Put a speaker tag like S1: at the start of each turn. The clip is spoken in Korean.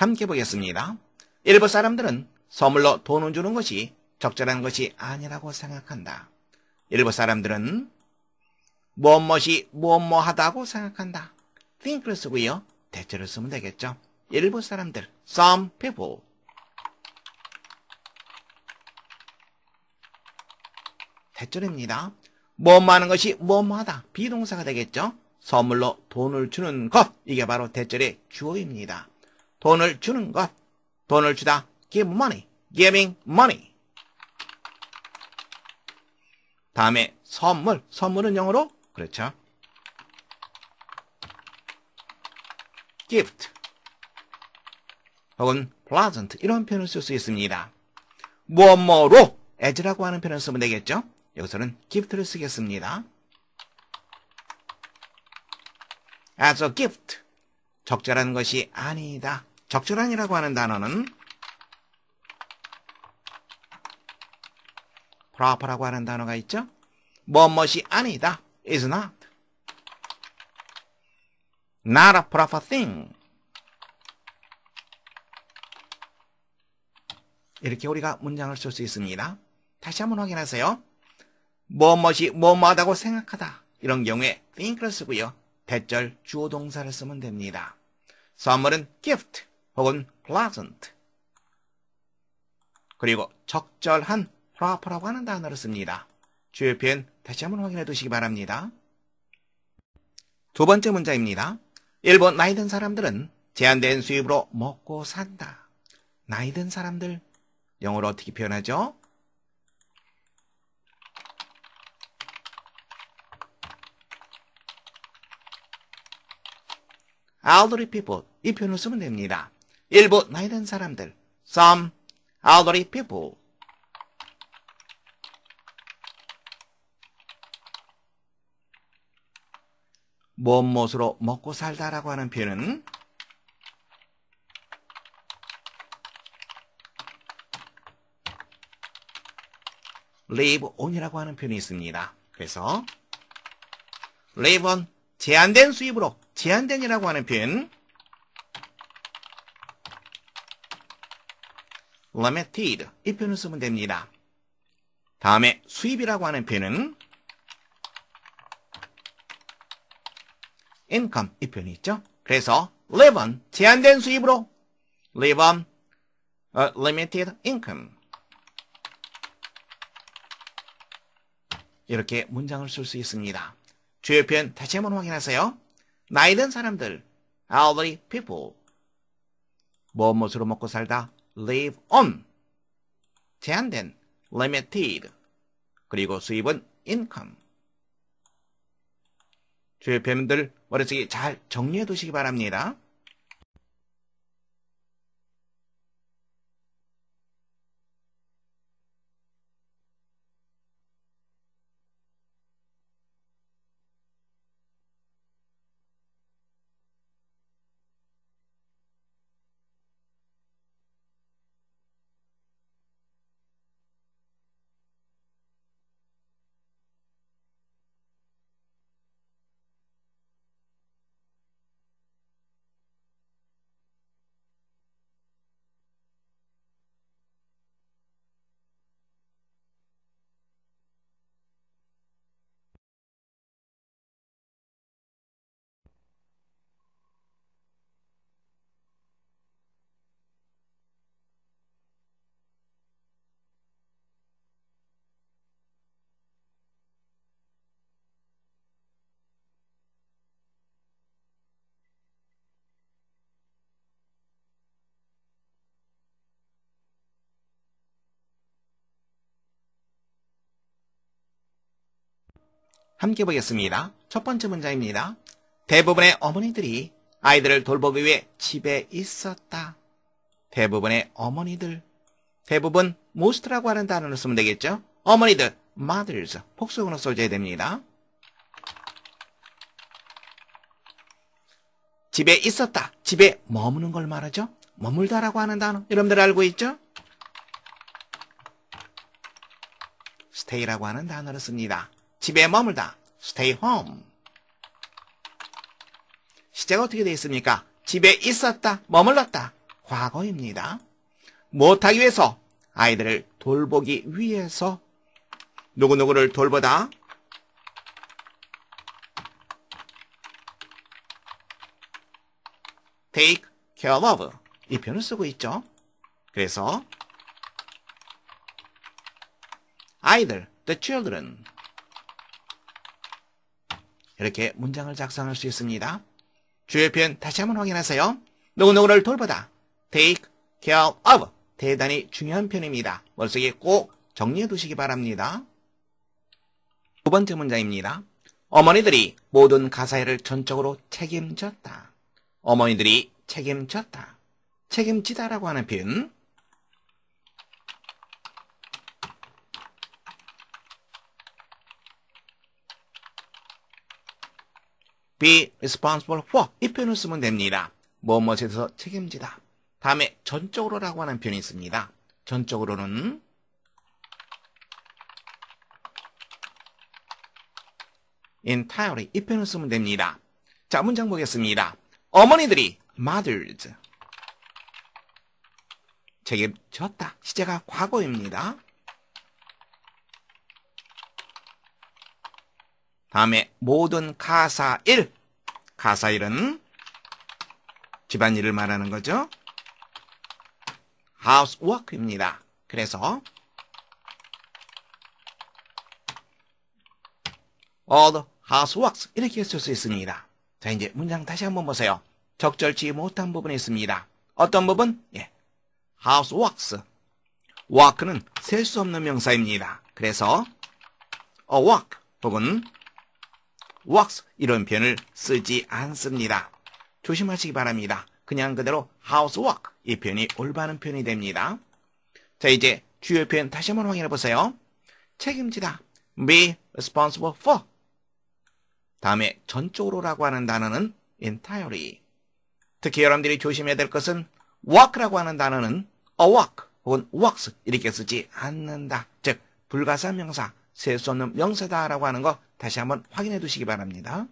S1: 함께 보겠습니다. 일부 사람들은 선물로 돈을 주는 것이 적절한 것이 아니라고 생각한다. 일부 사람들은 무엇무엇이 무엇무하다고 생각한다. think를 쓰고요. 대체를 쓰면 되겠죠. 일부 사람들, some people. 대절입니다. 뭐뭐 하는 것이 뭐뭐 하다. 비동사가 되겠죠. 선물로 돈을 주는 것. 이게 바로 대절의 주어입니다. 돈을 주는 것. 돈을 주다. give money. giving money. 다음에 선물. 선물은 영어로 그렇죠. gift 혹은 pleasant 이런 표현을 쓸 수 있습니다. 무엇뭐로 as라고 하는 표현을 쓰면 되겠죠. 여기서는 gift를 쓰겠습니다. as a gift 적절한 것이 아니다. 적절한이라고 하는 단어는 proper라고 하는 단어가 있죠. 무엇이 아니다. is not. not a proper thing. 이렇게 우리가 문장을 쓸 수 있습니다. 다시 한번 확인하세요. 무엇이 뭐뭐하다고 생각하다. 이런 경우에 think를 쓰고요. 대절 주어 동사를 쓰면 됩니다. 선물은 gift 혹은 pleasant. 그리고 적절한 proper라고 하는 단어를 씁니다. 주요 표현 다시 한번 확인해 두시기 바랍니다. 두 번째 문자입니다. 일본 나이 든 사람들은 제한된 수입으로 먹고 산다. 나이 든 사람들 영어로 어떻게 표현하죠? elderly 이 표현을 쓰면 됩니다. 일부 나이 든 사람들 some elderly people 무엇무엇으로 먹고 살다라고 하는 표현은 live on이라고 하는 표현이 있습니다. 그래서 live on 제한된 수입으로 제한된이라고 하는 표현 limited 이 표현을 쓰면 됩니다. 다음에 수입이라고 하는 표현은 income 이 표현이 있죠. 그래서 live on 제한된 수입으로 live on a limited income 이렇게 문장을 쓸 수 있습니다. 주요 표현 다시 한번 확인하세요. 나이 든 사람들 elderly people 뭐 무엇으로 먹고 살다 live on. 제한된 limited. 그리고 수입은 income. 주요 표현들 머릿속에 잘 정리해 두시기 바랍니다. 함께 보겠습니다. 첫 번째 문장입니다. 대부분의 어머니들이 아이들을 돌보기 위해 집에 있었다. 대부분의 어머니들. 대부분 most라고 하는 단어를 쓰면 되겠죠. 어머니들, mothers, 복수으로 써줘야 됩니다. 집에 있었다. 집에 머무는 걸 말하죠. 머물다라고 하는 단어. 여러분들 알고 있죠? stay라고 하는 단어를 씁니다. 집에 머물다. stay home. 시제가 어떻게 되어 있습니까? 집에 있었다. 머물렀다. 과거입니다. 못하기 위해서, 아이들을 돌보기 위해서, 누구누구를 돌보다, take care 이 표현을 쓰고 있죠. 그래서 아이들, the children 이렇게 문장을 작성할 수 있습니다. 주요 표현 다시 한번 확인하세요. 누구누구를 돌보다 take care of 대단히 중요한 표현입니다. 머릿속에 꼭 정리해 두시기 바랍니다. 두 번째 문장입니다. 어머니들이 모든 가사일을 전적으로 책임졌다. 어머니들이 책임졌다. 책임지다라고 하는 표현. Be responsible for 이 표현을 쓰면 됩니다. 무엇에 대해서 책임지다. 다음에 전적으로라고 하는 표현이 있습니다. 전적으로는 entirely 이 표현을 쓰면 됩니다. 자, 문장 보겠습니다. 어머니들이 mothers 책임졌다. 시제가 과거입니다. 다음에 모든 가사일. 가사일은 집안일을 말하는 거죠. housework입니다. 그래서 all the houseworks 이렇게 쓸 수 있습니다. 자 이제 문장 다시 한번 보세요. 적절치 못한 부분이 있습니다. 어떤 부분? 예, houseworks. work는 셀 수 없는 명사입니다. 그래서 a work 혹은 works 이런 표현을 쓰지 않습니다. 조심하시기 바랍니다. 그냥 그대로 housework 이 표현이 올바른 표현이 됩니다. 자 이제 주요 표현 다시 한번 확인해 보세요. 책임지다 be responsible for 다음에 전적으로라고 하는 단어는 entirely 특히 여러분들이 조심해야 될 것은 work라고 하는 단어는 a work 혹은 works 이렇게 쓰지 않는다. 즉 불가사 명사, 셀 수 없는 명사다라고 하는 거 다시 한번 확인해 두시기 바랍니다.